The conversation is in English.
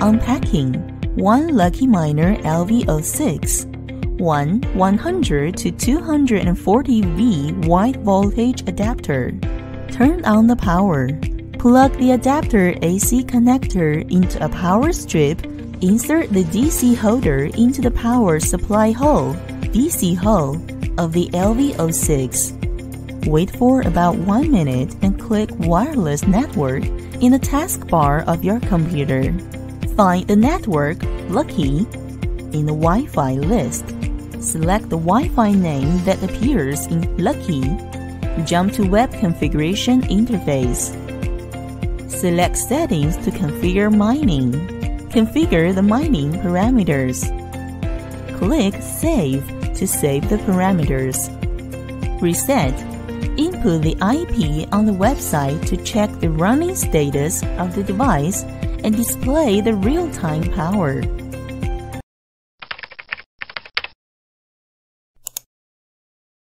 unpacking one Lucky Miner LV06, one 100 to 240 V wide voltage adapter. Turn on the power. Plug the adapter AC connector into a power strip. Insert the DC holder into the power supply hole, DC hole, of the LV06. Wait for about 1 minute and click Wireless Network in the taskbar of your computer. Find the network Lucky in the Wi-Fi list. Select the Wi-Fi name that appears in Lucky. Jump to Web Configuration Interface. Select Settings to configure mining. Configure the mining parameters. Click Save to save the parameters. Reset. Input the IP on the website to check the running status of the device and display the real-time power.